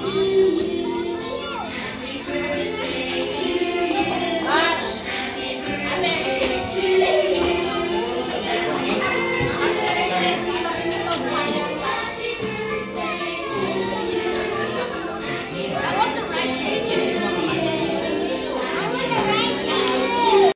Jesus.